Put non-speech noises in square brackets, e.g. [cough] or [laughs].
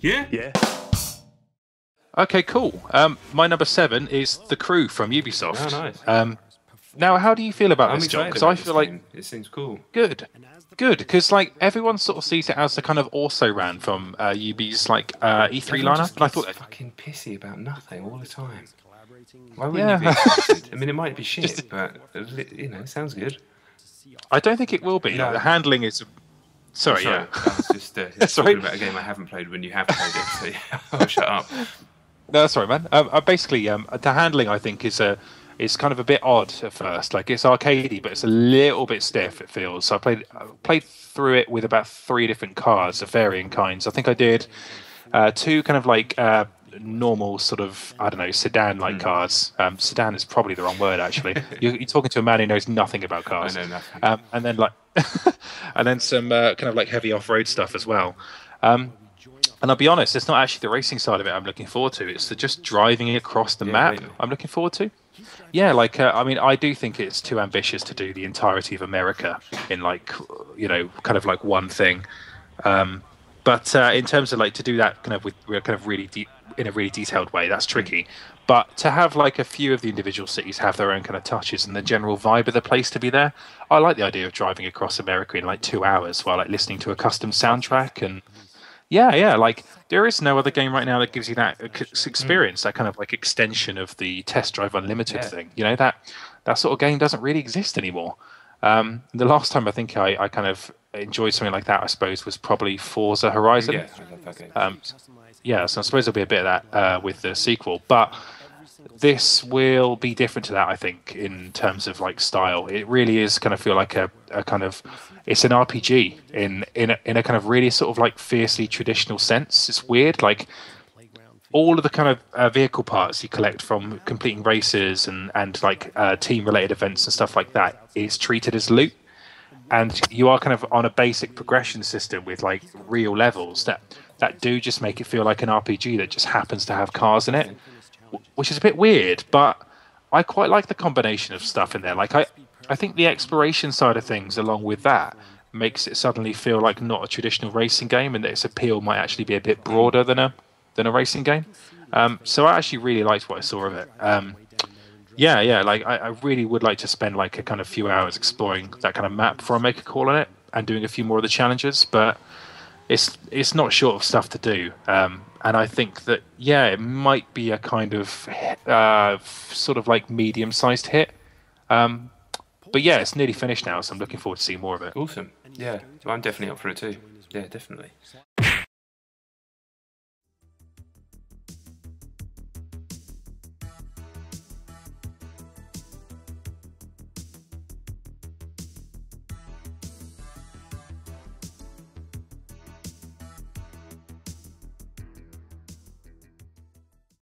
Yeah. Yeah. Okay, cool. Um, my number seven is The Crew from Ubisoft. Oh, nice. Um, now, how do you feel about I'm this job? Because I feel like game. it seems cool. good, good. Because like everyone sort of sees it as the kind of also ran from uh, Ubi's like uh, E3 Everyone lineup, just and I gets thought fucking pissy about nothing all the time. Why wouldn't Yeah. you be? [laughs] I mean, it might be shit, but uh, you know, it sounds good. I don't think it will be. No. The handling is. Sorry, yeah. I was just uh, [laughs] Sorry. talking about a game I haven't played when you have played it. So yeah, [laughs] oh, shut up. No, that's all right, man. Um, uh, basically, um, the handling I think is a is kind of a bit odd at first. Like it's arcadey, but it's a little bit stiff. It feels. So I played I played through it with about three different cars of varying kinds. I think I did uh, two kind of like uh, normal sort of I don't know sedan like cars. Um, sedan is probably the wrong word actually. [laughs] you're, you're talking to a man who knows nothing about cars. I know nothing. Um, and then like, [laughs] and then some uh, kind of like heavy off-road stuff as well. Um, and I'll be honest, it's not actually the racing side of it I'm looking forward to. It's the just driving across the Yeah, map really. I'm looking forward to. Yeah, like uh, I mean, I do think it's too ambitious to do the entirety of America in like you know kind of like one thing. Um, but uh, in terms of like to do that kind of with kind of really de- in a really detailed way, that's tricky. But to have like a few of the individual cities have their own kind of touches and the general vibe of the place to be there, I like the idea of driving across America in like two hours while like listening to a custom soundtrack and yeah, yeah. Like there is no other game right now that gives you that ex- experience, that kind of like extension of the Test Drive Unlimited Yeah. thing. You know that that sort of game doesn't really exist anymore. Um, the last time I think I, I kind of enjoyed something like that, I suppose, was probably Forza Horizon. Yeah, I love that game. Um, yeah, so I suppose there'll be a bit of that uh, with the sequel, but this will be different to that. I think in terms of like style, it really is kind of feel like a, a kind of it's an RPG in in a, in a kind of really sort of like fiercely traditional sense. It's weird, like all of the kind of uh, vehicle parts you collect from completing races and and like uh, team related events and stuff like that is treated as loot and you are kind of on a basic progression system with like real levels that that do just make it feel like an RPG that just happens to have cars in it, which is a bit weird. But I quite like the combination of stuff in there. Like I, I think the exploration side of things, along with that, makes it suddenly feel like not a traditional racing game, and that its appeal might actually be a bit broader than a than a racing game. Um, so I actually really liked what I saw of it. Um, yeah, yeah. Like I, I really would like to spend like a kind of few hours exploring that kind of map before I make a call on it and doing a few more of the challenges. But it's it's not short of stuff to do. Um, and I think that yeah, it might be a kind of uh, sort of like medium-sized hit. Um, but yeah, it's nearly finished now, so I'm looking forward to seeing more of it. Awesome. Yeah, well, I'm definitely up for it too. Yeah, definitely.